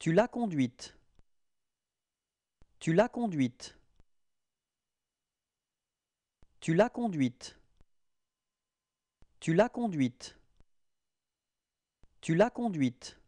Tu l'as conduite. Tu l'as conduite. Tu l'as conduite. Tu l'as conduite. Tu l'as conduite.